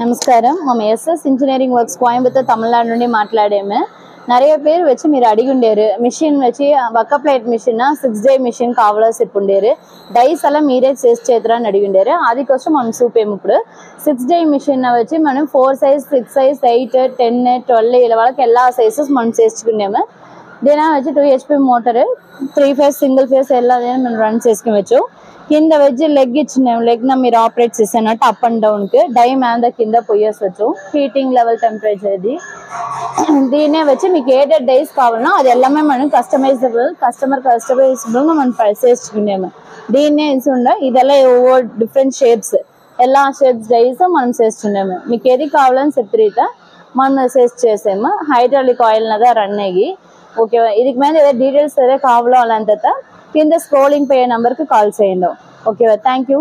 నమస్కారం మేము SS engineering works Coimbatore Tamil Nadu నుండి మాట్లాడాము நிறைய பேர் வச்சு మీరు అడిగుండేరు మిషన్ వచ్చి వక్క plate machine six die machine కావాలో చెప్పుండేరు డైస్ అలా మీరే చేసి చేతురా అని అడిగిండారు అది కోసం మనం చూపేము ఇప్పుడు సిక్స్ డే మిషన్ వచ్చి మనం four size six size eight ten twelve ఇలా వాళ్ళకి ఎలా సైజెస్ మనం చేసుకున్నాము దీని వచ్చి two HP motor three phase single phase ఎలా మనం రన్ చేసుకువచ్చు కింద వెజ్ లెగ్ ఇచ్చిన లెగ్ నా మీరు ఆపరేట్ చేసినట్టు అప్ అండ్ డౌన్ కి డై మీద కింద పోయేసొచ్చు హీటింగ్ లెవెల్ టెంపరేచర్ ఇది దీనే వచ్చి మీకు ఏ డెడ్ కావాలన్నా అది ఎల్లమే మనం కస్టమైజబుల్ కస్టమర్ కస్టమైజబుల్ గా మనం చేసుకునేము దీన్నే ఇస్తుండే ఇదెల్లా ఓ డిఫరెంట్ షేప్స్ ఎలా షేప్స్ డైస్ మనం చేస్తున్నాము మీకు ఏది కావాలని చెప్తే మనం సెర్చ్ చేసాము హైడ్రాలిక్ ఆయిల్ నగా రన్ అయ్యి ஓகேவா இதுக்கு மேலே ஏதாவது டீட்டெயில்ஸ் ஏதாவது காவலோ அலந்தத்தை இந்த ஸ்க்ரோலிங் பெய நம்பருக்கு கால் செய்யணும் ஓகேவா தேங்க்யூ